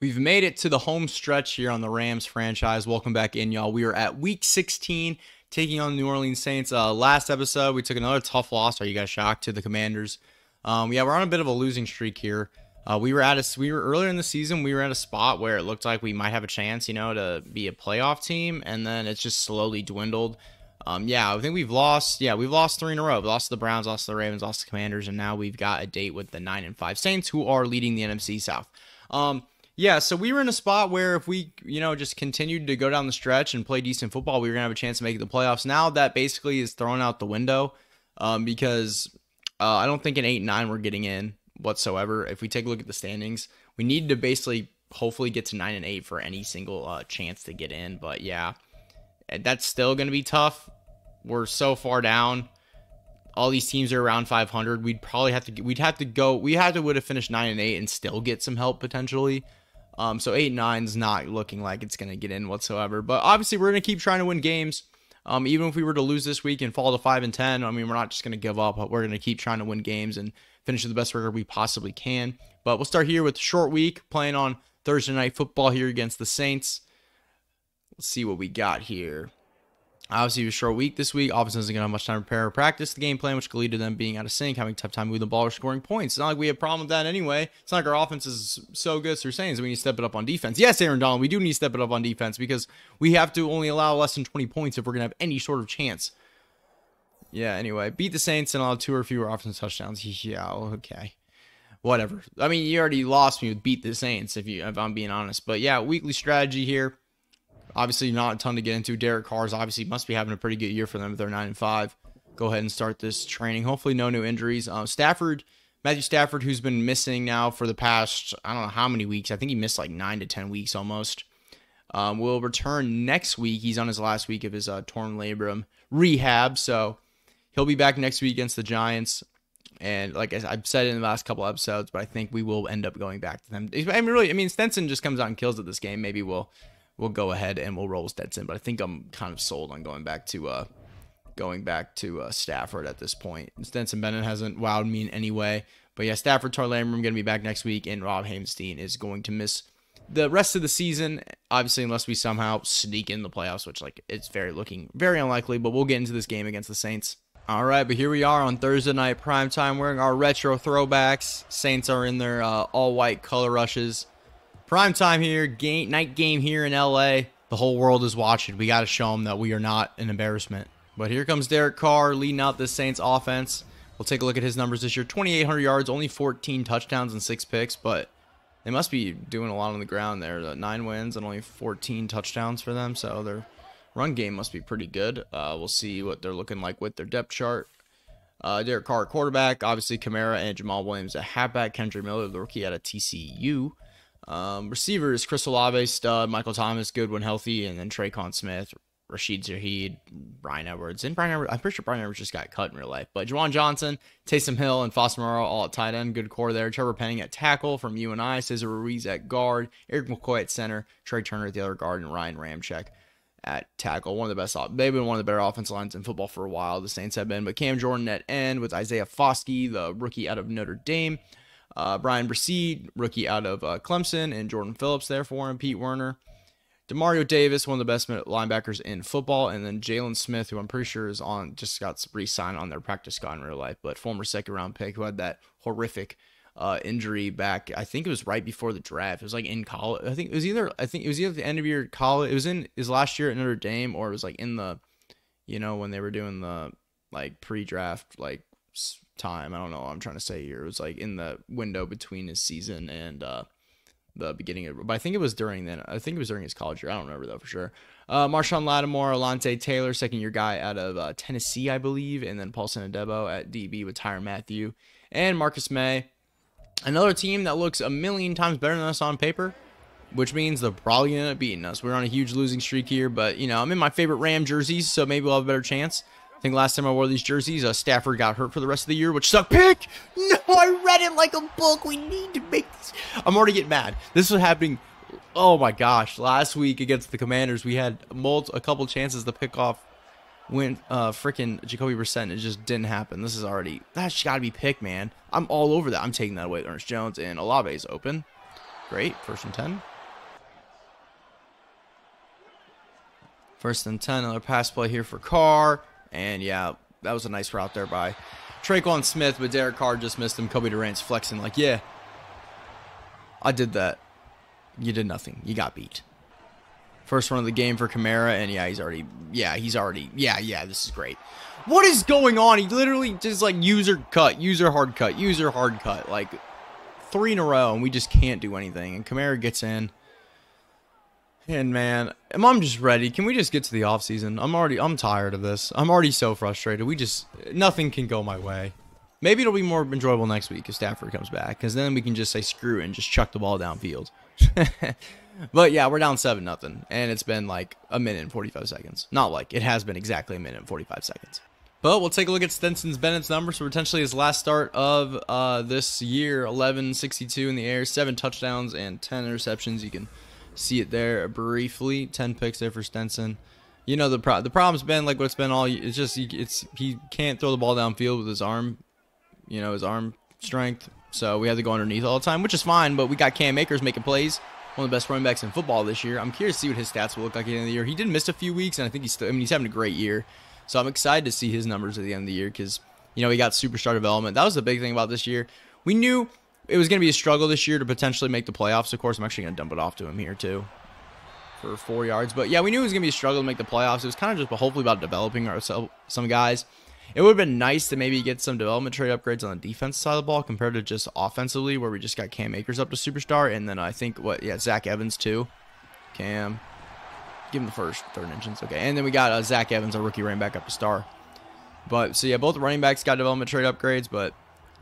We've made it to the home stretch here on the Rams franchise. Welcome back in, y'all. We are at week 16, taking on the New Orleans Saints. Uh, last episode, we took another tough loss. Are you guys shocked to the Commanders? Um, yeah, we're on a bit of a losing streak here. Uh, we were at a we were earlier in the season. We were at a spot where it looked like we might have a chance, you know, to be a playoff team, and then it's just slowly dwindled. Um, yeah, I think we've lost. Yeah, we've lost three in a row. We lost to the Browns, lost to the Ravens, lost to the Commanders, and now we've got a date with the nine and five Saints, who are leading the NFC South. Um, yeah, so we were in a spot where if we, you know, just continued to go down the stretch and play decent football, we were gonna have a chance to make the playoffs. Now that basically is thrown out the window, um, because uh, I don't think in eight and nine we're getting in whatsoever. If we take a look at the standings, we need to basically hopefully get to nine and eight for any single uh, chance to get in. But yeah, that's still gonna be tough. We're so far down all these teams are around 500 we'd probably have to we'd have to go we had to would have finished 9 and 8 and still get some help potentially um, so eight nine is not looking like it's going to get in whatsoever. But obviously, we're going to keep trying to win games. Um, even if we were to lose this week and fall to five and ten, I mean, we're not just going to give up. We're going to keep trying to win games and finish the best record we possibly can. But we'll start here with a short week playing on Thursday night football here against the Saints. Let's see what we got here. Obviously, it was a short week this week. Offense isn't going to have much time to prepare or practice the game plan, which could lead to them being out of sync, having tough time moving the ball or scoring points. It's not like we have a problem with that anyway. It's not like our offense is so good. So you're saying is we need to step it up on defense. Yes, Aaron Donald, we do need to step it up on defense because we have to only allow less than 20 points if we're going to have any sort of chance. Yeah, anyway, beat the Saints and allow two or fewer offensive touchdowns. yeah, okay. Whatever. I mean, you already lost me with beat the Saints if you if I'm being honest. But yeah, weekly strategy here. Obviously, not a ton to get into. Derek Carr's obviously must be having a pretty good year for them if they're nine and five. Go ahead and start this training. Hopefully, no new injuries. Uh, Stafford, Matthew Stafford, who's been missing now for the past I don't know how many weeks. I think he missed like nine to ten weeks almost. Um, will return next week. He's on his last week of his uh, torn labrum rehab, so he'll be back next week against the Giants. And like I've said in the last couple episodes, but I think we will end up going back to them. I mean, really, I mean, Stetson just comes out and kills it this game. Maybe we'll we'll go ahead and we'll roll Stetson. But I think I'm kind of sold on going back to uh, going back to uh, Stafford at this point. Stetson Bennett hasn't wowed me in any way. But yeah, Stafford, Tarlam, I'm going to be back next week, and Rob Havenstein is going to miss the rest of the season. Obviously, unless we somehow sneak in the playoffs, which like it's very looking very unlikely. But we'll get into this game against the Saints. All right, but here we are on Thursday night prime time, wearing our retro throwbacks. Saints are in their uh, all white color rushes. Prime time here, game, night game here in LA. The whole world is watching. We got to show them that we are not an embarrassment. But here comes Derek Carr leading out the Saints offense. We'll take a look at his numbers this year 2,800 yards, only 14 touchdowns and six picks, but they must be doing a lot on the ground there. The nine wins and only 14 touchdowns for them, so their run game must be pretty good. Uh, we'll see what they're looking like with their depth chart. Uh, Derek Carr, quarterback. Obviously, Kamara and Jamaal Williams, a halfback. Kendre Miller, the rookie out of TCU. Um, receivers, Chris Olave, stud, Michael Thomas, good when healthy, and then Tre'Quan Smith, Rashid Shaheed, Bryan Edwards. And Bryan Edwards, I'm pretty sure Bryan Edwards just got cut in real life. But Juwan Johnson, Taysom Hill, and Foster Moreau all at tight end. Good core there. Trevor Penning at tackle from UNI. Cesar Ruiz at guard. Erik McCoy at center. Trey Turner at the other guard. And Ryan Ramczyk at tackle. One of the best. They've been one of the better offensive lines in football for a while. The Saints have been. But Cam Jordan at end with Isaiah Foskey, the rookie out of Notre Dame. Uh, Bryan Bresee, rookie out of uh, Clemson, and Jordan Phillips there for him. Pete Werner. Demario Davis, one of the best linebackers in football, and then Jaylon Smith, who I'm pretty sure is on just got re-signed on their practice squad in real life, but former second round pick who had that horrific uh, injury back. I think it was right before the draft. It was like in college. I think it was either. I think it was either the end of your college. It was in his last year at Notre Dame, or it was like in the, you know, when they were doing the like pre-draft like time. I don't know what I'm trying to say here. It was like in the window between his season and uh, the beginning of, but I think it was during then. I think it was during his college year. I don't remember though for sure. Uh, Marshon Lattimore, Alontae Taylor, second year guy out of uh, Tennessee, I believe, and then Paulson Adebo at DB with Tyrann Mathieu and Marcus Maye. Another team that looks a million times better than us on paper, which means they're probably gonna beating us. We're on a huge losing streak here, but you know I'm in my favorite Ram jerseys, so maybe we'll have a better chance. I think last time I wore these jerseys, uh, Stafford got hurt for the rest of the year, which sucked. Pick! No, I read it like a book. We need to make this. I'm already getting mad. This was happening. Oh my gosh! Last week against the Commanders, we had a couple chances to pick off when uh freaking Jacoby Brissett. It just didn't happen. This is already that's got to be pick, man. I'm all over that. I'm taking that away. Ernest Jones and Olave is open. Great. First and 10. First and 10. Another pass play here for Carr. And yeah, that was a nice route there by Tre'Quan Smith, but Derek Carr just missed him. Cobie Durant's flexing like, yeah, I did that. You did nothing. You got beat. First run of the game for Kamara, and yeah, he's already, yeah, he's already, yeah, yeah, this is great. What is going on? He literally just like user cut, user hard cut, user hard cut, like three in a row, and we just can't do anything. And Kamara gets in. And man, I'm just ready. Can we just get to the off season? I'm already, I'm tired of this. I'm already so frustrated. We just, nothing can go my way. Maybe it'll be more enjoyable next week if Stafford comes back, because then we can just say screw it and just chuck the ball downfield. but yeah, we're down seven nothing, and it's been like a minute and 45 seconds. Not like it has been exactly a minute and 45 seconds. But we'll take a look at Stetson's Bennett's numbers for potentially his last start of uh, this year. 1162 in the air, seven touchdowns and 10 interceptions. You can see it there briefly. 10 picks there for Stetson. You know the pro- the problem's been like what's been all. It's just it's he can't throw the ball downfield with his arm. You know his arm strength. So we had to go underneath all the time, which is fine. But we got Cam Akers making plays one of the best running backs in football this year. I'm curious to see what his stats will look like at the end of the year. He did miss a few weeks, and I think he's still, I mean, he's having a great year. So I'm excited to see his numbers at the end of the year because, you know, he got superstar development. That was the big thing about this year. We knew it was going to be a struggle this year to potentially make the playoffs. Of course, I'm actually going to dump it off to him here, too, for four yards. But yeah, we knew it was going to be a struggle to make the playoffs. It was kind of just hopefully about developing our, some guys. It would have been nice to maybe get some development trade upgrades on the defense side of the ball compared to just offensively, where we just got Cam Akers up to superstar, and then I think what yeah Zach Evans too. Cam, give him the first third engines, okay, and then we got uh, Zach Evans, a rookie running back up to star. But so yeah, both running backs got development trade upgrades, but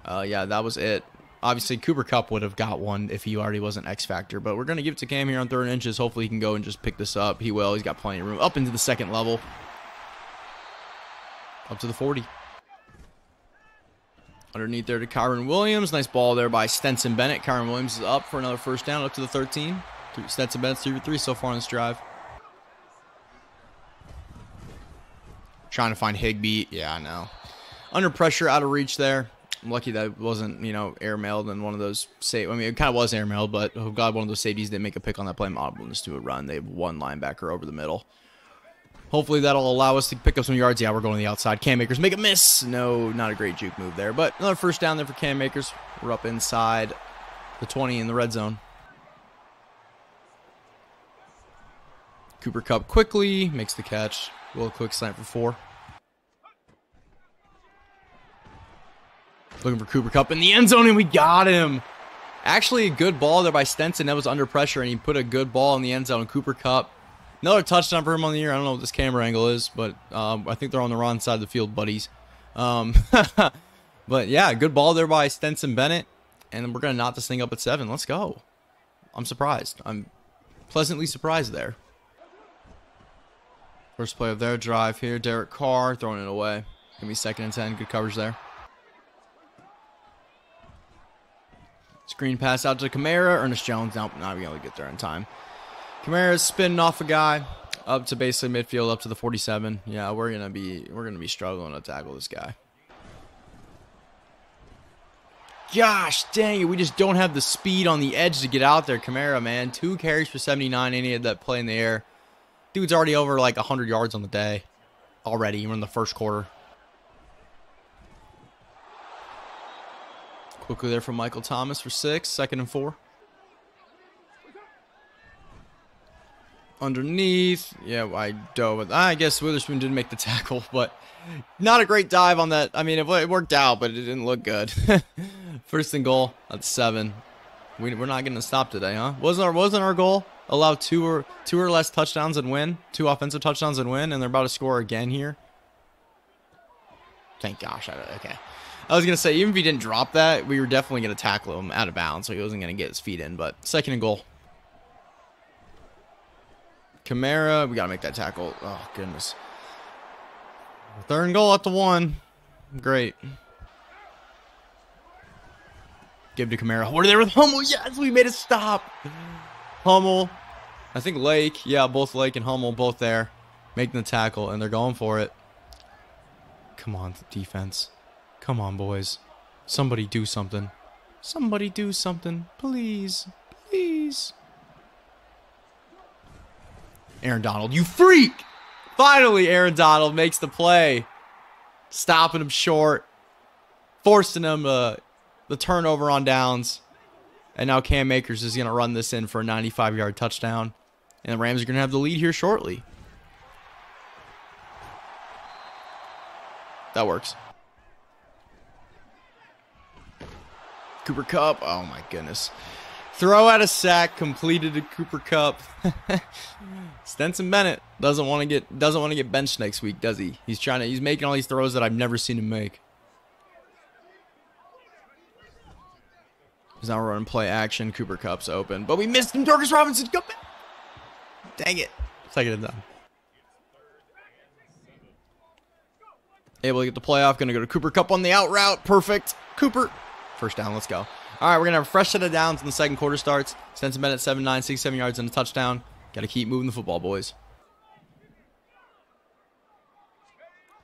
uh, yeah, that was it. Obviously, Cooper Kupp would have got one if he already wasn't X Factor, but we're going to give it to Cam here on third inches. Hopefully, he can go and just pick this up. He will. He's got plenty of room. Up into the second level. Up to the 40. Underneath there to Kyren Williams. Nice ball there by Stetson Bennett. Kyren Williams is up for another first down, up to the 13. Stetson Bennett's 3 for 3 so far on this drive. Trying to find Higbee. Yeah, I know. Under pressure, out of reach there. I'm lucky that it wasn't, you know, airmailed and one of those say I mean it kinda was airmailed, but oh god, one of those safeties didn't make a pick on that play. Audibleness to a run. They have one linebacker over the middle. Hopefully that'll allow us to pick up some yards. Yeah, we're going to the outside. Cam Akers make a miss. No, not a great juke move there. But another first down there for Cam Akers. We're up inside the 20 in the red zone. Cooper Kupp quickly makes the catch. A quick slant for four. Looking for Cooper Kupp in the end zone, and we got him. Actually, a good ball there by Stetson. That was under pressure, and he put a good ball in the end zone. Cooper Kupp, Another touchdown for him on the year. I don't know what this camera angle is, but um, I think they're on the wrong side of the field, buddies. Um, but yeah, good ball there by Stetson Bennett. And we're to knot this thing up at seven. Let's go. I'm surprised. I'm pleasantly surprised there. First play of their drive here. Derek Carr throwing it away. To be second and 10. Good coverage there. Screen pass out to Kamara. Ernest Jones. Nope, not going to get there in time. Kamara's spinning off a guy up to basically midfield, up to the 47. Yeah, we're gonna be we're gonna be struggling to tackle this guy. Gosh dang it, we just don't have the speed on the edge to get out there. Kamara, man, two carries for 79, and he had that play in the air. Dude's already over like 100 yards on the day already. We're in the first quarter. Quickly there from Michael Thomas for six, second and four. underneath. Yeah, I dove. I guess Witherspoon didn't make the tackle, but not a great dive on that. I mean, it, worked out, but it didn't look good. First and goal. That's seven. We, we're not getting to stop today, huh? Wasn't our wasn't our goal allow two or two or less touchdowns and win, two offensive touchdowns and win, and they're about to score again here. Thank gosh. I, okay. I was gonna say even if he didn't drop that, we were definitely gonna tackle him out of bounds, so he wasn't gonna get his feet in. But second and goal. Kamara, we got to make that tackle. Oh, goodness. Third and goal at the one. Great. Give to Kamara. We're there with Hummel. Yes, we made a stop. Hummel. I think Lake. Yeah, both Lake and Hummel both there. Making the tackle, and they're going for it. Come on, defense. Come on, boys. Somebody do something. Somebody do something. Please. Please. Aaron Donald, you freak! Finally, Aaron Donald makes the play. Stopping him short. Forcing him uh, the turnover on downs. And now Cam Akers is going to run this in for a 95-yard touchdown. And the Rams are going to have the lead here shortly. That works. Cooper Kupp. Oh my goodness. Throw out a sack, completed a Cooper Kupp. Stetson Bennett doesn't want to get doesn't want to get benched next week, does he? He's trying to he's making all these throws that I've never seen him make. He's now running play action. Cooper Kupp's open, but we missed him. Dorcas Robinson, go back. Dang it. Second and done. Able to get the playoff. Going to go to Cooper Kupp on the out route. Perfect. Cooper. First down. Let's go. All right, we're going to have a fresh set of downs when the second quarter starts. Stetson Bennett, 7 9, 6 7 yards and a touchdown. Got to keep moving the football, boys.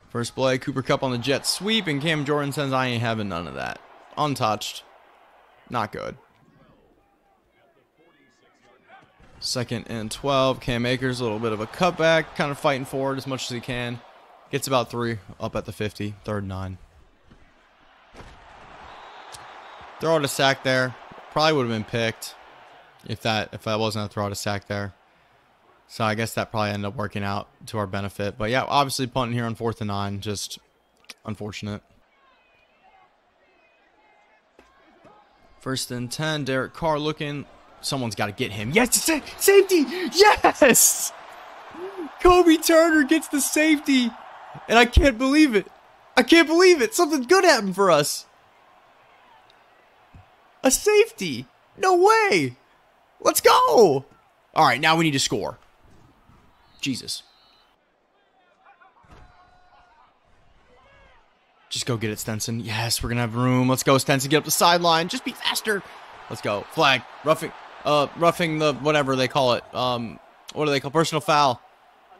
First play, Cooper Kupp on the jet sweep, and Cam Jordan says, I ain't having none of that. Untouched. Not good. Second and 12. Cam Akers, a little bit of a cutback, kind of fighting forward as much as he can. Gets about three up at the 50. Third nine. Throw out a sack there. Probably would have been picked if that if that wasn't a throw out a sack there. So I guess that probably ended up working out to our benefit. But yeah, obviously punting here on fourth and nine, just unfortunate. First and 10, Derek Carr looking. Someone's got to get him. Yes, safety! Yes! Kobie Turner gets the safety. And I can't believe it. I can't believe it. Something good happened for us. A safety. No way. Let's go. All right, now we need to score. Jesus. Just go get it, Stetson. Yes, we're going to have room. Let's go, Stetson. Get up the sideline. Just be faster. Let's go. Flag. Roughing. Uh, roughing the whatever they call it. Um, what do they call personal foul?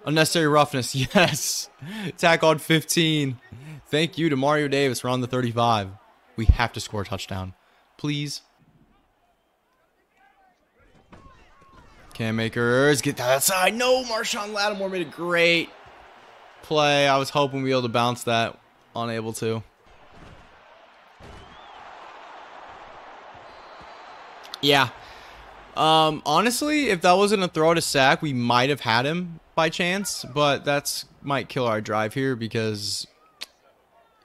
Unnecessary roughness. Yes. Tack on 15. Thank you to Mario Davis. We're on the 35. We have to score a touchdown. Please. Cam Akers, get that side. No, Marshon Lattimore made a great play. I was hoping we'd be able to bounce that. Unable to. Yeah. Um, honestly, if that wasn't a throw to sack, we might have had him by chance, but that's might kill our drive here because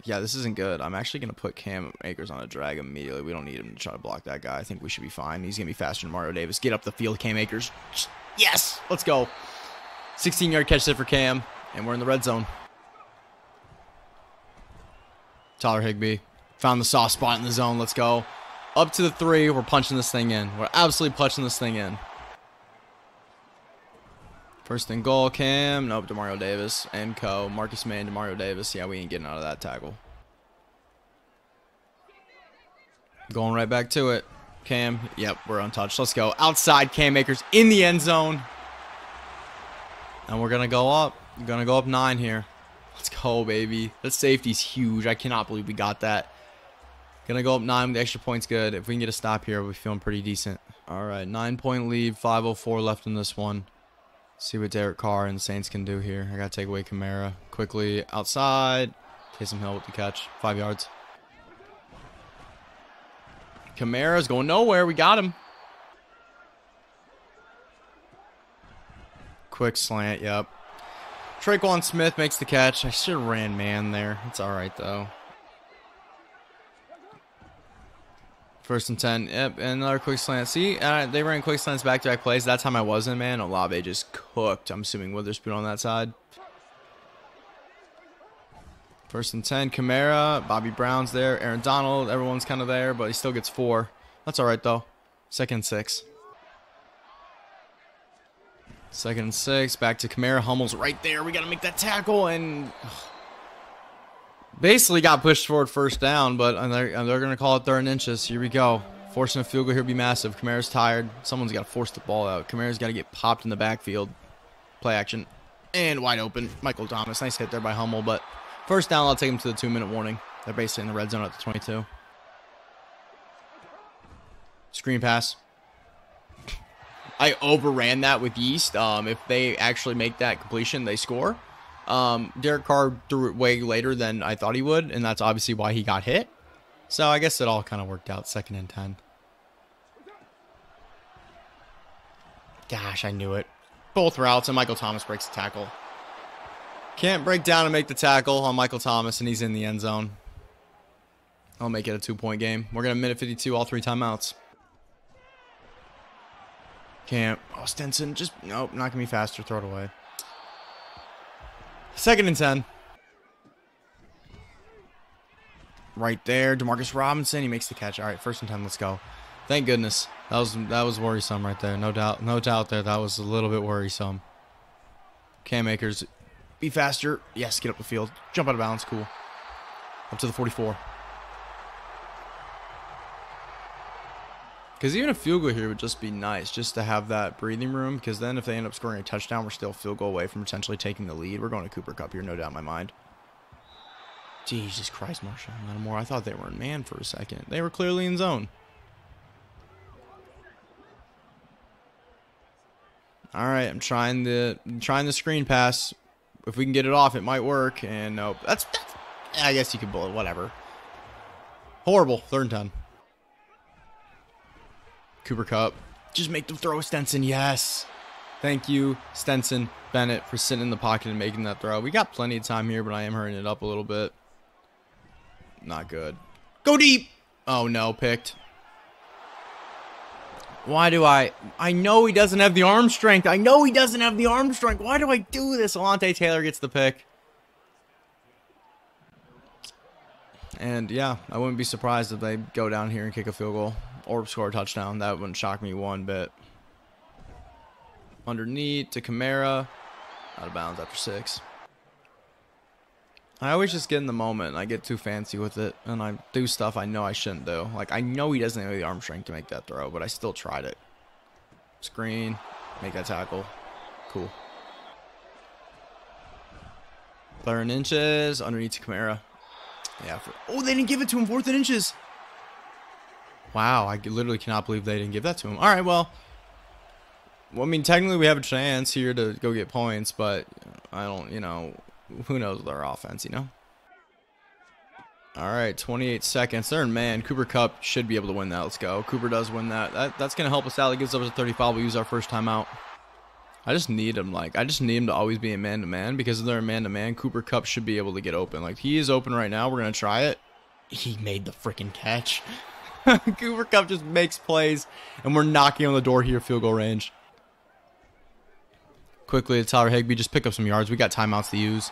yeah, this isn't good. I'm actually going to put Cam Akers on a drag immediately. We don't need him to try to block that guy. I think we should be fine. He's going to be faster than Mario Davis. Get up the field, Cam Akers. Yes! Let's go. 16-yard catch there for Cam, and we're in the red zone. Tyler Higbee found the soft spot in the zone. Let's go. Up to the three. We're punching this thing in. We're absolutely punching this thing in. First and goal, Cam. Nope, Demario Davis and Co. Marcus Maye and Demario Davis. Yeah, we ain't getting out of that tackle. Going right back to it. Cam. Yep, we're untouched. Let's go. Outside Cam Akers in the end zone. And we're going to go up. We're going to go up nine here. Let's go, baby. The safety's huge. I cannot believe we got that. Gonna go up nine. The extra point's good. If we can get a stop here, we're feeling pretty decent. All right, nine point lead. 5:04 left in this one. See what Derek Carr and the Saints can do here. I got to take away Kamara quickly outside. Taysom Hill with the catch. Five yards. Kamara's going nowhere. We got him. Quick slant. Yep. Tre'Quan Smith makes the catch. I should have ran man there. It's all right, though. First and 10. Yep, another quick slant. See, uh, they ran quick slants back-to-back plays. That time I wasn't, man. Olave just cooked. I'm assuming Witherspoon on that side. First and 10. Kamara. Bobby Brown's there. Aaron Donald. Everyone's kind of there, but he still gets four. That's all right, though. Second six. Second and six. Back to Kamara. Hummel's right there. We got to make that tackle, and basically got pushed forward first down, but they're, they're going to call it third and inches. Here we go. Forcing a field goal here would be massive. Kamara's tired. Someone's got to force the ball out. Kamara's got to get popped in the backfield. Play action. And wide open. Michael Thomas. Nice hit there by Hummel, but first down, I'll take him to the two-minute warning. They're basically in the red zone at the 22. Screen pass. I overran that with Yeast. Um, if they actually make that completion, they score. Um, Derek Carr threw it way later than I thought he would, and that's obviously why he got hit. So I guess it all kind of worked out. Second and 10. Gosh, I knew it. Both routes, and Michael Thomas breaks the tackle. Can't break down and make the tackle on Michael Thomas, and he's in the end zone. I'll make it a two-point game. We're going to minute 52, all three timeouts. Can't. Oh, Stetson, just, nope, not going to be faster. Throw it away. Second and 10. Right there, Demarcus Robinson, he makes the catch. All right, first and 10, let's go. Thank goodness. That was that was worrisome right there. No doubt. No doubt there. That was a little bit worrisome. Cam Akers, be faster. Yes, get up the field. Jump out of bounds. Cool. Up to the 44. Because even a field goal here would just be nice, just to have that breathing room. Because then if they end up scoring a touchdown, we're still field goal away from potentially taking the lead. We're going to Cooper Kupp here, no doubt in my mind. Jesus Christ, Marshon Lattimore. I thought they were in man for a second. They were clearly in zone. All right, I'm trying the I'm trying the screen pass. If we can get it off, it might work. And nope, that's, that's I guess you can bullet whatever. Horrible. Third and ten. Cooper Kupp. Just make them throw Stetson. Yes. Thank you, Stetson Bennett, for sitting in the pocket and making that throw. We got plenty of time here, but I am hurrying it up a little bit. Not good. Go deep. Oh no, picked. Why do I... I know he doesn't have the arm strength. I know he doesn't have the arm strength. Why do I do this? Alontae Taylor gets the pick. And yeah, I wouldn't be surprised if they go down here and kick a field goal or score a touchdown. That wouldn't shock me one bit. Underneath to Kamara. Out of bounds after six. I always just get in the moment and I get too fancy with it and I do stuff I know I shouldn't do. Like I know he doesn't have the arm strength to make that throw, but I still tried it. Screen, make that tackle. Cool. Third and inches, underneath to Kamara. Yeah. For, oh, they didn't give it to him. Fourth and inches. Wow, I literally cannot believe they didn't give that to him. All right, well. Well, I mean, technically we have a chance here to go get points, but I don't, you know, who knows their offense, you know? All right, 28 seconds. They're in man. Cooper Kupp should be able to win that. Let's go. Cooper does win that. that that's going to help us out. It gives us a 35. We'll use our first timeout. I just need him. Like, I just need him to always be a man-to-man because if they're a man-to-man, Cooper Kupp should be able to get open. Like, he is open right now. We're going to try it. He made the freaking catch. Cooper Kupp just makes plays, and we're knocking on the door here, field goal range quickly to Tyler Higbee. Just pick up some yards. We got timeouts to use.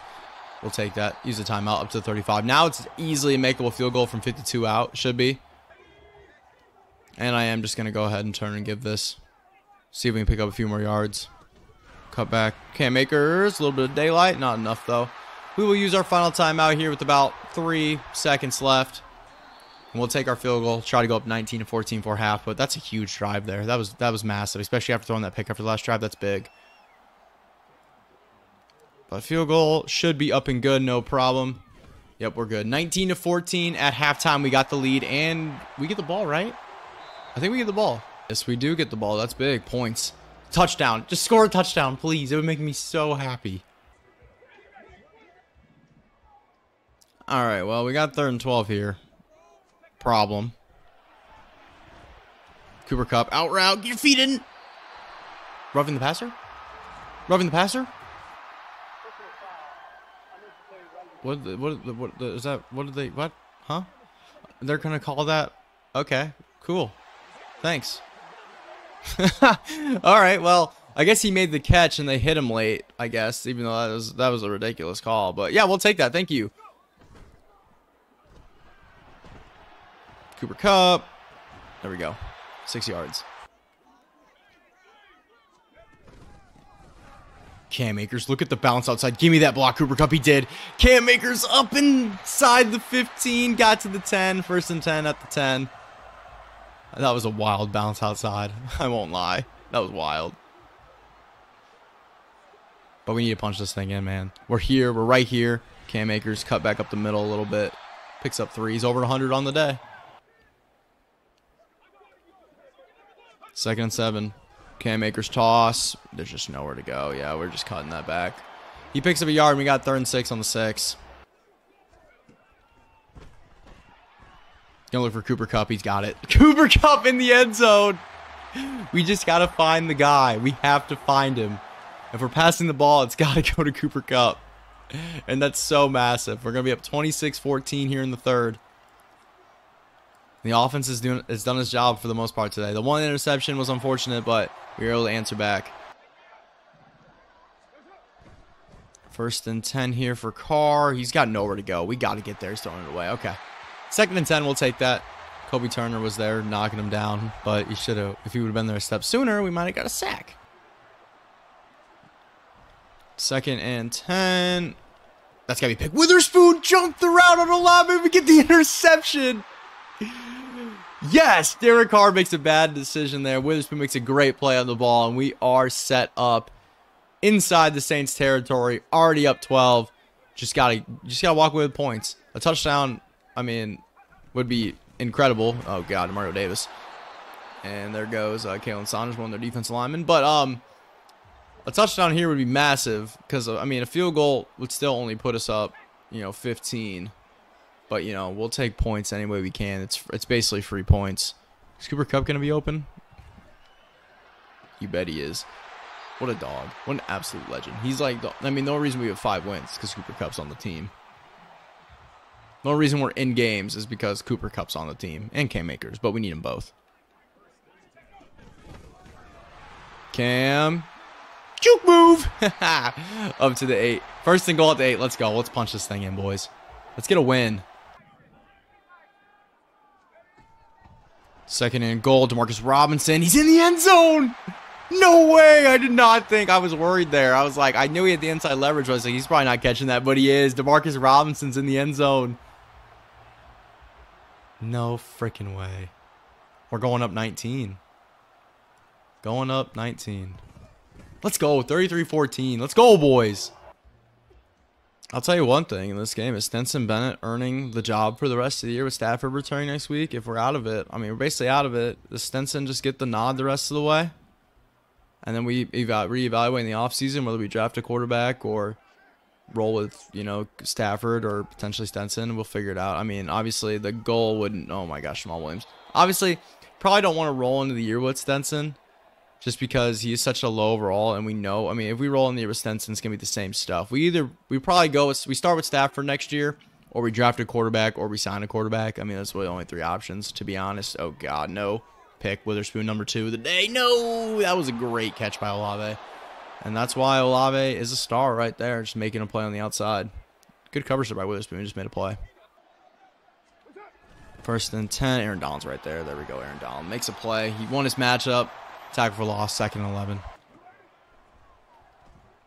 We'll take that. Use the timeout up to 35. Now it's easily a makeable field goal from 52 out. Should be. And I am just going to go ahead and turn and give this. See if we can pick up a few more yards. Cut back. Cam Akers. A little bit of daylight. Not enough, though. We will use our final timeout here with about three seconds left. And we'll take our field goal. Try to go up 19 to 14 for half. But that's a huge drive there. That was that was massive. Especially after throwing that pick after the last drive. That's big. But field goal should be up and good, no problem. Yep, we're good. 19 to 14 at halftime. We got the lead, and we get the ball, right? I think we get the ball. Yes, we do get the ball. That's big. Points. Touchdown. Just score a touchdown, please. It would make me so happy. All right, well, we got third and 12 here. Problem. Cooper Kupp Out route. Get your feet in. Roughing the passer? Roughing the passer? What? What? What? Is that? What did they? What? Huh? They're gonna call that? Okay. Cool. Thanks. All right. Well, I guess he made the catch and they hit him late. I guess, even though that was that was a ridiculous call. But yeah, we'll take that. Thank you. Cooper Kupp. There we go. Six yards. Cam Akers, look at the bounce outside. Give me that block, Cooper Kupp. He did. Cam Akers up inside the 15, got to the 10. First and 10 at the 10. That was a wild bounce outside. I won't lie. That was wild. But we need to punch this thing in, man. We're here. We're right here. Cam Akers cut back up the middle a little bit. Picks up threes. Over 100 on the day. Second and seven. Cam Akers toss. There's just nowhere to go. Yeah, we're just cutting that back. He picks up a yard, and we got third and six on the six. Gonna look for Cooper Kupp. He's got it. Cooper Kupp in the end zone. We just gotta find the guy. We have to find him. If we're passing the ball, it's gotta go to Cooper Kupp. And that's so massive. We're gonna be up 26-14 here in the third. The offense is doing has done its job for the most part today. The one interception was unfortunate, but we were able to answer back. First and 10 here for Carr. He's got nowhere to go. We got to get there. He's throwing it away. Okay. Second and 10, we'll take that. Kobie Turner was there knocking him down, but he should have, if he would have been there a step sooner, we might have got a sack. Second and 10. That's got to be picked. Witherspoon jumped the route on Olave. We get the interception. Yes, Derek Carr makes a bad decision there. Witherspoon makes a great play on the ball, and we are set up inside the Saints territory, already up 12. Just gotta just gotta walk away with points. A touchdown, I mean, would be incredible. Oh god, Mario Davis. And there goes uh, Khalen Saunders, one of their defensive linemen. But um, a touchdown here would be massive because uh, I mean a field goal would still only put us up, you know, 15. But you know we'll take points any way we can. It's it's basically free points. Is Cooper Kupp gonna be open? You bet he is. What a dog. What an absolute legend. He's like, I mean, no reason we have five wins because Cooper Kupp's on the team. The only reason we're in games is because Cooper Kupp's on the team and Cam Akers, but we need them both. Cam. Juke move. Up to the eight. First and goal at the eight. Let's go. Let's punch this thing in, boys. Let's get a win. Second and goal. Demarcus Robinson. He's in the end zone. No way! I did not think I was worried there. I was like, I knew he had the inside leverage. I was like, he's probably not catching that, but he is. Demarcus Robinson's in the end zone. No freaking way. We're going up 19. Going up 19. Let's go. 33-14. Let's go, boys. I'll tell you one thing in this game is Stetson Bennett earning the job for the rest of the year with Stafford returning next week. If we're out of it, I mean, we're basically out of it. Does Stetson just get the nod the rest of the way? and then we eval- reevaluate in the offseason whether we draft a quarterback or roll with you know Stafford or potentially Stetson. We'll figure it out. I mean, obviously the goal wouldn't. Oh my gosh, Jamaal Williams. Obviously, probably don't want to roll into the year with Stetson, just because he is such a low overall, and we know. I mean, if we roll in the Stetson, it's gonna be the same stuff. We either we probably go with we start with Stafford next year, or we draft a quarterback, or we sign a quarterback. I mean, that's really only three options to be honest. Oh God, no pick Witherspoon number two of the day. No, that was a great catch by Olave. And that's why Olave is a star right there, just making a play on the outside. Good coverage by Witherspoon, just made a play. First and 10, Aaron Donald's right there. There we go, Aaron Donald. Makes a play. He won his matchup. Tackle for loss, second and 11.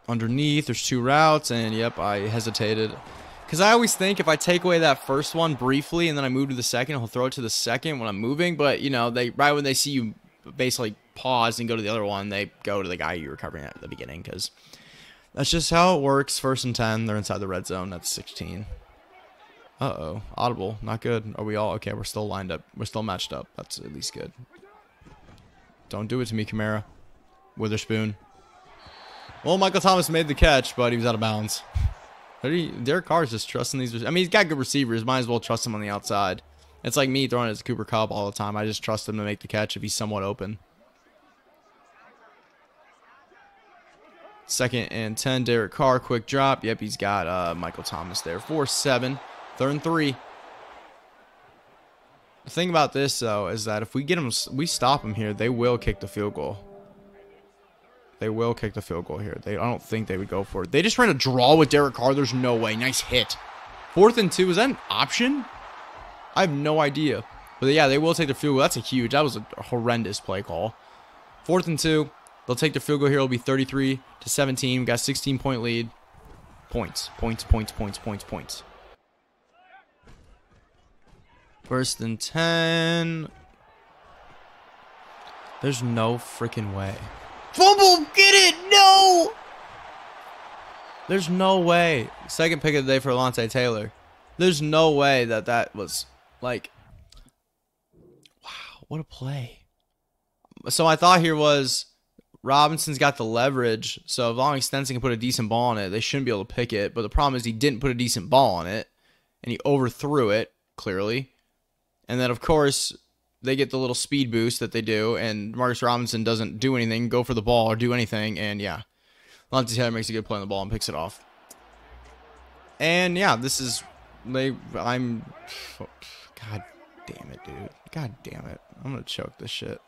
Underneath, there's two routes, and yep, I hesitated. Because I always think if I take away that first one briefly and then I move to the second, he'll throw it to the second when I'm moving. But, you know, they right when they see you basically pause and go to the other one, they go to the guy you were covering at the beginning because that's just how it works. First and 10, they're inside the red zone. That's 16. Uh-oh. Audible. Not good. Are we all? Okay, we're still lined up. We're still matched up. That's at least good. Don't do it to me, Kamara. Witherspoon. Well, Michael Thomas made the catch, but he was out of bounds. Derek Carr's just trusting these. I mean, he's got good receivers. Might as well trust him on the outside. It's like me throwing it to Cooper Kupp all the time. I just trust him to make the catch if he's somewhat open. Second and 10, Derek Carr, quick drop. Yep, he's got uh, Michael Thomas there. 4-7, third and three. The thing about this, though, is that if we get them, we stop them here, they will kick the field goal. They will kick the field goal here. They I don't think they would go for it. They just ran a draw with Derek Carr. There's no way. Nice hit. Fourth and two. Is that an option? I have no idea. But yeah, they will take the field goal. That's a huge. That was a horrendous play call. Fourth and two. They'll take the field goal here. It'll be 33 to 17. We got 16 point lead. Points. Points, points, points, points, points. First and 10. There's no freaking way. Fumble! Get it! No! There's no way. Second pick of the day for Alontae Taylor. There's no way that that was like. Wow, what a play. So my thought here was Robinson's got the leverage, so if long as Stetson can put a decent ball on it, they shouldn't be able to pick it. But the problem is he didn't put a decent ball on it, and he overthrew it clearly. And then of course they get the little speed boost that they do, and Marcus Robinson doesn't do anything, go for the ball or do anything, and yeah, Lante Taylor makes a good play on the ball and picks it off. And yeah, this is they. I'm. God damn it, dude. God damn it. I'm gonna choke this shit.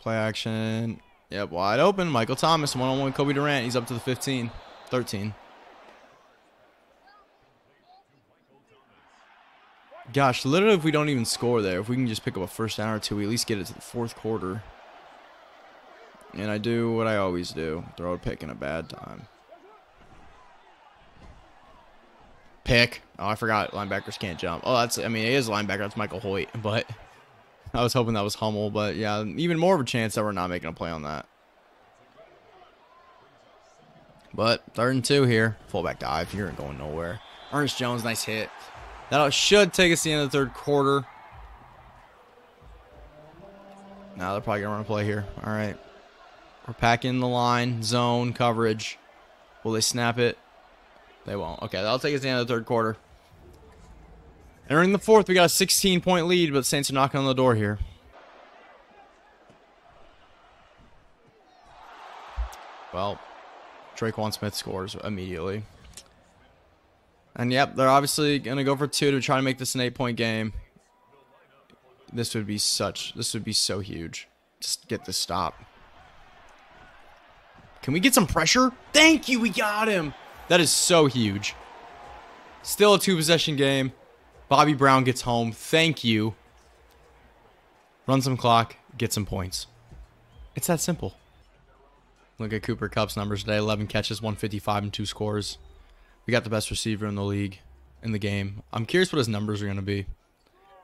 Play action. Yep, wide open. Michael Thomas, one on one Cobie Durant. He's up to the 15, 13. Gosh, literally, if we don't even score there, if we can just pick up a first down or two, we at least get it to the fourth quarter. And I do what I always do throw a pick in a bad time. Pick. Oh, I forgot linebackers can't jump. Oh, that's, I mean, it is a linebacker. That's Michael Hoyt, but I was hoping that was Hummel. But yeah, even more of a chance that we're not making a play on that. But third and two here. Fullback dive. You're going nowhere. Ernest Jones, nice hit. That should take us to the end of the third quarter. Now they're probably going to run a play here. All right. We're packing the line, zone, coverage. Will they snap it? They won't. Okay, that'll take us to the end of the third quarter. Entering the fourth, we got a 16-point lead, but Saints are knocking on the door here. Well, Tre'Quan Smith scores immediately. And yep, they're obviously going to go for two to try to make this an eight-point game. This would be such, this would be so huge. Just get this stop. Can we get some pressure? Thank you, we got him. That is so huge. Still a two-possession game. Bobby Brown gets home. Thank you. Run some clock, get some points. It's that simple. Look at Cooper Kupp's numbers today. 11 catches, 155, and two scores. We got the best receiver in the league in the game. I'm curious what his numbers are going to be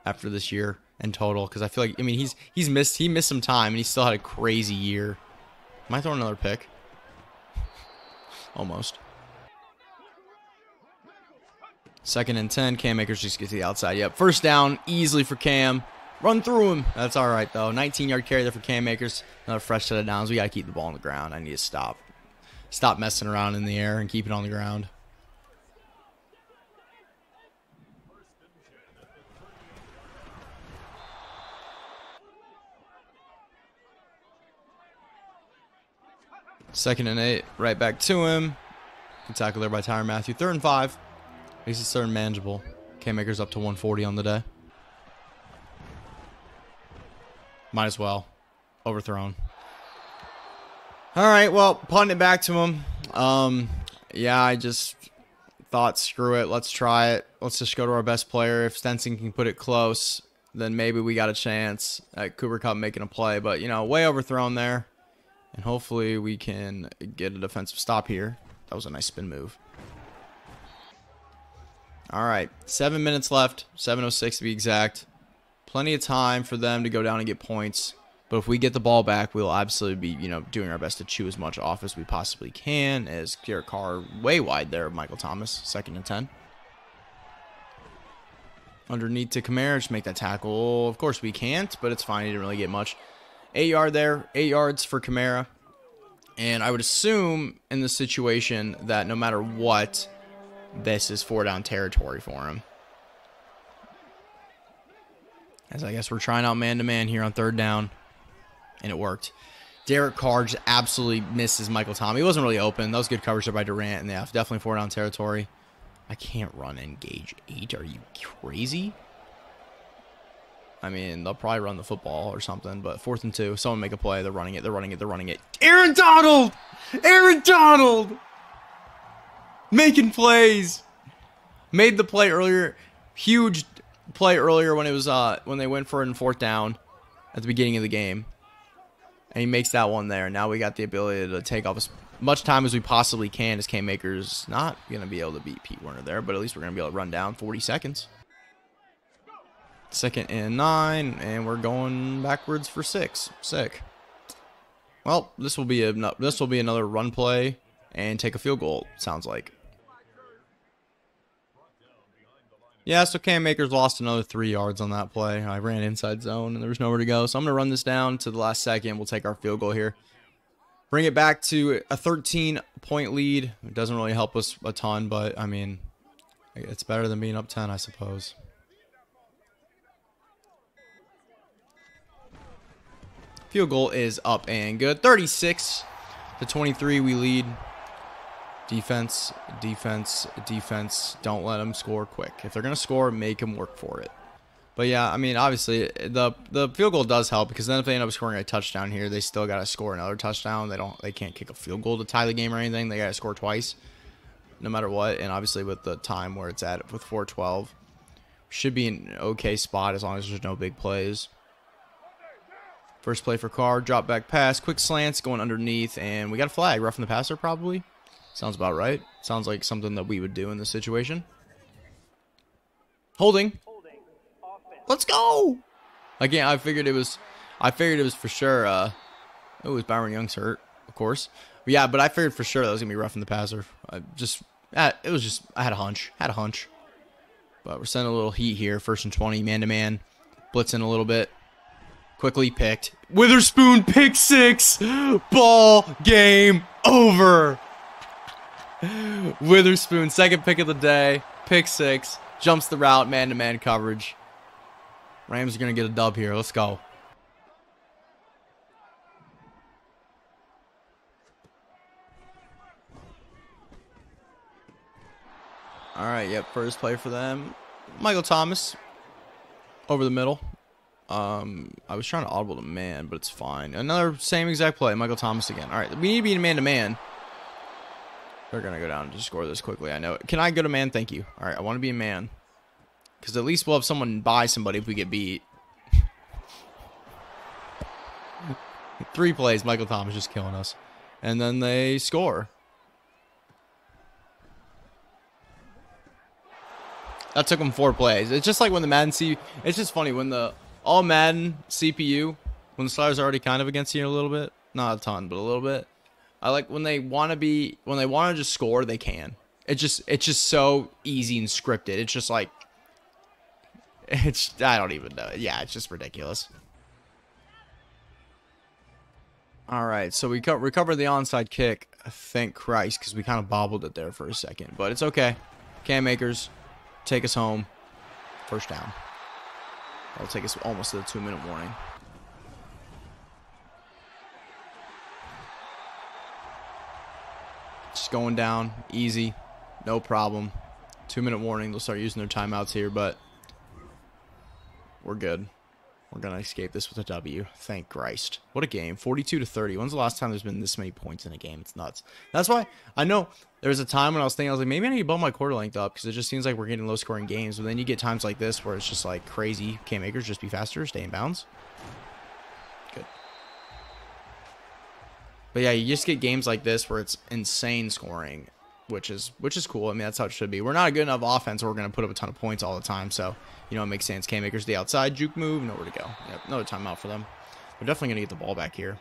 after this year in total because I feel like I mean he's he's missed he missed some time and he still had a crazy year. Am I throwing another pick? Almost. Second and 10. Cam Akers just gets to the outside. Yep. First down easily for Cam. Run through him. That's all right, though. 19 yard carry there for Cam Akers. Another fresh set of downs. We got to keep the ball on the ground. I need to stop. Stop messing around in the air and keep it on the ground. Second and eight, right back to him. Good tackle there by Tyrann Mathieu. Third and five. It's third and manageable. Cam Akers up to 140 on the day. Might as well. Overthrown. All right, well, punting it back to him. Um, yeah, I just thought, screw it, let's try it. Let's just go to our best player. If Stetson can put it close, then maybe we got a chance at Cooper Kupp making a play. But, you know, way overthrown there. And hopefully we can get a defensive stop here. That was a nice spin move. All right, seven minutes left, 7.06 to be exact. Plenty of time for them to go down and get points. But if we get the ball back, we'll absolutely be, you know, doing our best to chew as much off as we possibly can. As Garrett Carr way wide there, Michael Thomas, second and 10. Underneath to Kamara, make that tackle. Of course we can't, but it's fine. He didn't really get much. Eight yard there, eight yards for Kamara. And I would assume in this situation that no matter what, this is four down territory for him. As I guess we're trying out man to man here on third down. And it worked. Derek Carr just absolutely misses Michael Tom. He wasn't really open. That was good coverage by Durant. And yeah, definitely four down territory. I can't run engage eight. Are you crazy? I mean, they'll probably run the football or something, but fourth and two, someone make a play. They're running it. They're running it. They're running it. Aaron Donald! Aaron Donald! Making plays. Made the play earlier. Huge play earlier when it was uh when they went for it in fourth down at the beginning of the game. And he makes that one there. Now we got the ability to take off as much time as we possibly can as Cam Maker's not going to be able to beat Pete Werner there, but at least we're going to be able to run down 40 seconds. Second and nine, and we're going backwards for six. Sick. Well, this will be a this will be another run play and take a field goal. Sounds like. Yeah, so Cam Akers lost another three yards on that play. I ran inside zone and there was nowhere to go. So I'm going to run this down to the last second. We'll take our field goal here. Bring it back to a 13 point lead. It doesn't really help us a ton, but I mean, it's better than being up 10, I suppose. Field goal is up and good. 36 to 23, we lead. Defense, defense, defense. Don't let them score quick. If they're going to score, make them work for it. But yeah, I mean, obviously the the field goal does help because then if they end up scoring a touchdown here, they still got to score another touchdown. They don't they can't kick a field goal to tie the game or anything. They got to score twice, no matter what. And obviously with the time where it's at with 412, should be an okay spot as long as there's no big plays. First play for Carr, drop back pass, quick slants going underneath, and we got a flag. Roughing the passer probably. Sounds about right. Sounds like something that we would do in this situation. Holding. Let's go. Again, I figured it was, I figured it was for sure. Uh, it was Byron Young's hurt, of course. But yeah, but I figured for sure that was gonna be roughing the passer. I just, it was just, I had a hunch, had a hunch. But we're sending a little heat here, first and twenty, man to man, blitzing a little bit. Quickly picked. Witherspoon pick six. Ball game over. Witherspoon, second pick of the day, pick six, jumps the route, man to man coverage. Rams are going to get a dub here. Let's go. All right, yep, first play for them. Michael Thomas over the middle. Um, I was trying to audible to man, but it's fine. Another same exact play, Michael Thomas again. All right, we need to be man to man. They're gonna go down to score this quickly. I know. it. Can I go to man? Thank you. All right, I want to be a man. Because at least we'll have someone buy somebody if we get beat. Three plays, Michael Thomas just killing us. And then they score. That took them four plays. It's just like when the Madden see. It's just funny when the all Madden CPU, when the slider's already kind of against you a little bit, not a ton, but a little bit. I like when they want to be when they want to just score, they can. It's just it's just so easy and scripted. It's just like it's I don't even know. Yeah, it's just ridiculous. All right, so we co recover the onside kick. Thank Christ, because we kind of bobbled it there for a second, but it's okay. Cam Akers, take us home. First down. That'll take us almost to the two-minute warning. Just going down, easy, no problem. Two-minute warning. They'll start using their timeouts here, but we're good. We're gonna escape this with a W. Thank Christ. What a game. 42 to 30. When's the last time there's been this many points in a game? It's nuts. That's why I know there was a time when I was thinking I was like maybe I need to bump my quarter length up because it just seems like we're getting low scoring games. But then you get times like this where it's just like crazy. Cam Akers just be faster, stay in bounds. Good. But yeah, you just get games like this where it's insane scoring which is which is cool. I mean, that's how it should be. We're not a good enough offense where we're going to put up a ton of points all the time. So, you know, it makes sense. Cam Akers the outside, juke move, nowhere to go. Yep, another timeout for them. We're definitely going to get the ball back here.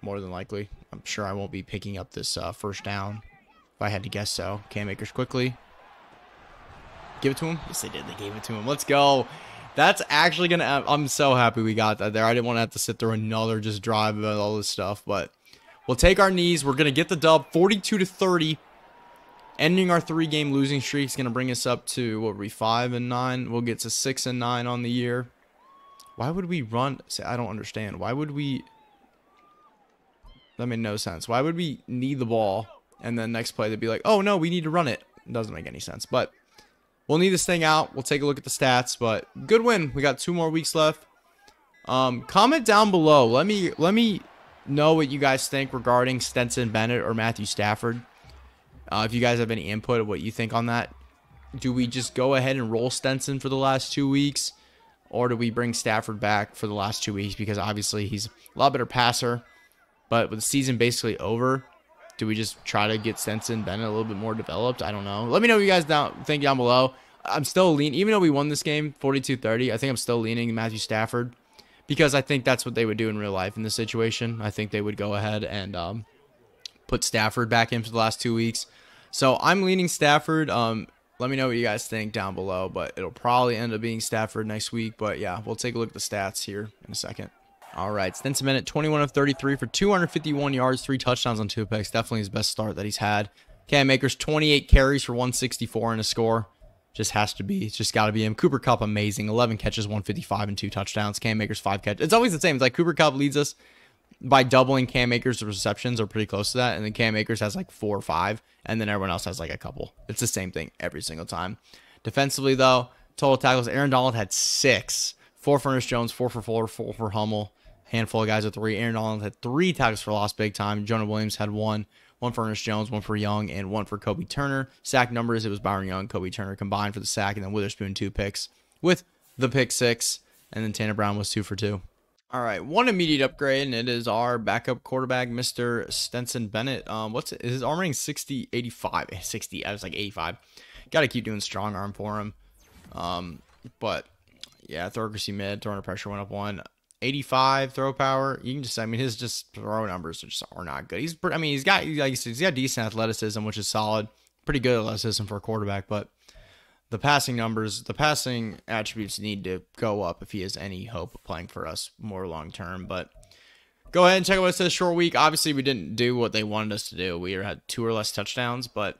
More than likely. I'm sure I won't be picking up this uh, first down if I had to guess so. Cam Akers quickly. Give it to him? Yes, they did. They gave it to him. Let's go. That's actually going to... I'm so happy we got that there. I didn't want to have to sit through another just drive about all this stuff, but We'll take our knees. We're going to get the dub 42 to 30. Ending our three game losing streak is going to bring us up to what we 5 and 9. We'll get to 6 and 9 on the year. Why would we run? I don't understand. Why would we. That made no sense. Why would we need the ball and then next play they'd be like, oh no, we need to run it? it doesn't make any sense. But we'll need this thing out. We'll take a look at the stats. But good win. We got two more weeks left. Um, comment down below. Let me let me know what you guys think regarding Stetson Bennett or Matthew Stafford. Uh, if you guys have any input of what you think on that, do we just go ahead and roll Stetson for the last two weeks, or do we bring Stafford back for the last two weeks because obviously he's a lot better passer, but with the season basically over, do we just try to get Stetson Bennett a little bit more developed? I don't know. Let me know what you guys down think down below. I'm still leaning, even though we won this game 42-30, I think I'm still leaning Matthew Stafford because I think that's what they would do in real life in this situation. I think they would go ahead and um, put Stafford back in for the last two weeks. So I'm leaning Stafford. Um, let me know what you guys think down below. But it'll probably end up being Stafford next week. But yeah, we'll take a look at the stats here in a second. All right, Stetson Bennett, 21 of 33 for 251 yards, three touchdowns on two picks. Definitely his best start that he's had. Cam Akers, 28 carries for 164 and a score. Just has to be. It's just got to be him. Cooper Kupp, amazing. 11 catches, 155 and two touchdowns. Cam Akers, five catches. It's always the same. It's like Cooper Kupp leads us by doubling Cam Akers' receptions or pretty close to that. And then Cam Akers has like four or five. And then everyone else has like a couple. It's the same thing every single time. Defensively, though, total tackles. Aaron Donald had six. Four for Ernest Jones, four for Fuller, four for Hummel. Handful of guys with three. Aaron Donald had three tackles for loss big time. Jonah Williams had one one for Ernest Jones, one for Young, and one for Kobie Turner. Sack numbers, it was Byron Young, Kobie Turner combined for the sack, and then Witherspoon two picks with the pick six, and then Tanner Brown was two for two. All right, one immediate upgrade, and it is our backup quarterback, Mr. Stetson Bennett. Um, what's it? his arm rating? 60, 85, 60. I was like 85. Got to keep doing strong arm for him. Um, but yeah, throw mid, throwing pressure went up one. 85 throw power. You can just, I mean, his just throw numbers are just are not good. He's, I mean, he's got, like said, he's got decent athleticism, which is solid. Pretty good athleticism for a quarterback, but the passing numbers, the passing attributes need to go up if he has any hope of playing for us more long term. But go ahead and check out what it says short week. Obviously, we didn't do what they wanted us to do. We had two or less touchdowns, but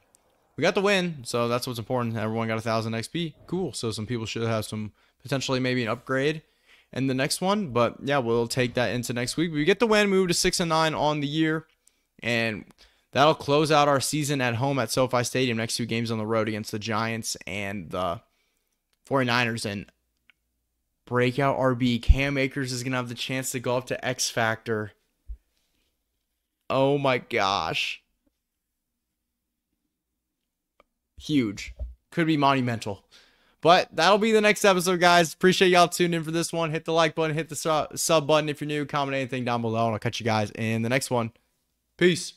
we got the win, so that's what's important. Everyone got a thousand XP. Cool. So some people should have some potentially maybe an upgrade in the next one. But yeah, we'll take that into next week. We get the win, move to six and nine on the year, and that'll close out our season at home at SoFi Stadium. Next two games on the road against the Giants and the 49ers. And breakout RB Cam Akers is gonna have the chance to go up to X Factor. Oh my gosh. Huge. Could be monumental. But that'll be the next episode, guys. Appreciate y'all tuning in for this one. Hit the like button, hit the sub button if you're new, comment anything down below, and I'll catch you guys in the next one. Peace.